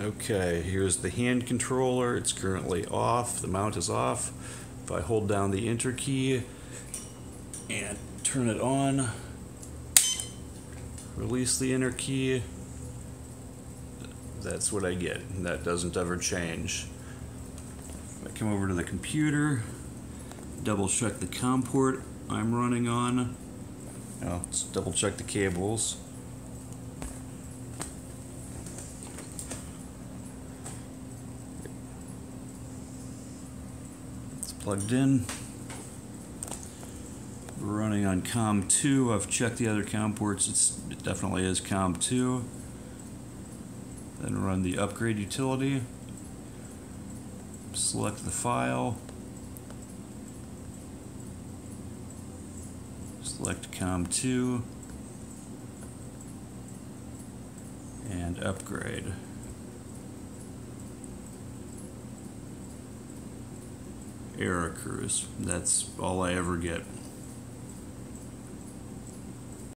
Okay, here's the hand controller. It's currently off. The mount is off. If I hold down the enter key and turn it on, release the enter key, that's what I get. That doesn't ever change. If I come over to the computer, double check the COM port I'm running on. Now, let's double check the cables. Plugged in. Running on COM2. I've checked the other COM ports. It's, it definitely is COM2. Then run the upgrade utility. Select the file. Select COM2. And upgrade. Error occurs. That's all I ever get.